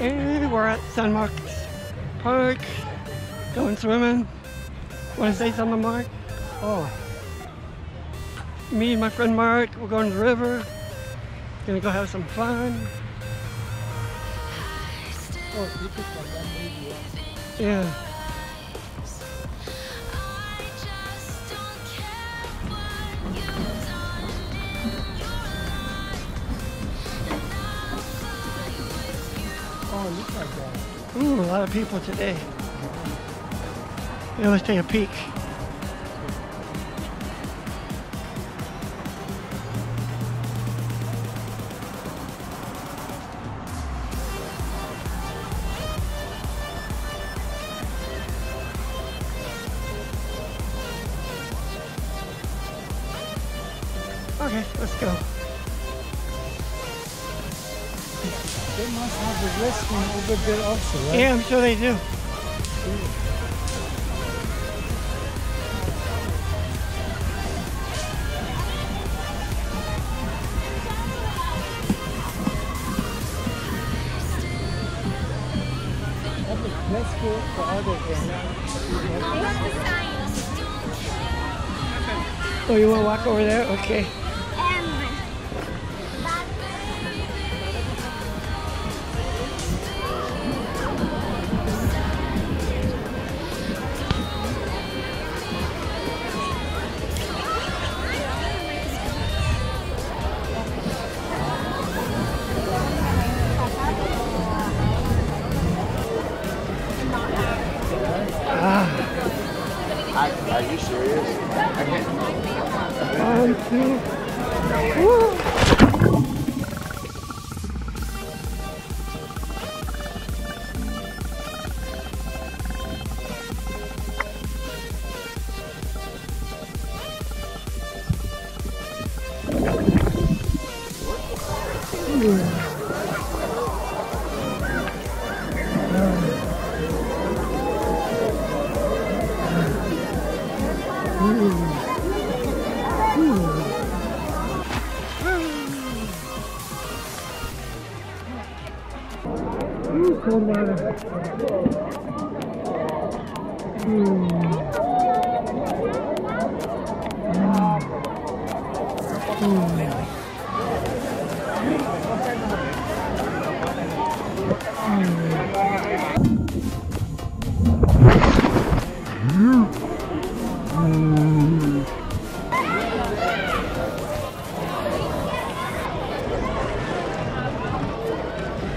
And we're at San Marcos Park, going swimming. Want to say something, Mark? Oh, Me and my friend Mark, we're going to the river. Gonna go have some fun. oh, this is like that movie. Yeah. Like that. Ooh, a lot of people today. Yeah, let's take a peek. Okay, let's go. They must have a restaurant over there also, right? Yeah, I'm sure they do. Let's go the other end. Oh, you want to walk over there? Okay. Are, you serious? I can't. One, two. Woo! cold. Mm. Mm. Mm. Mm. Mm.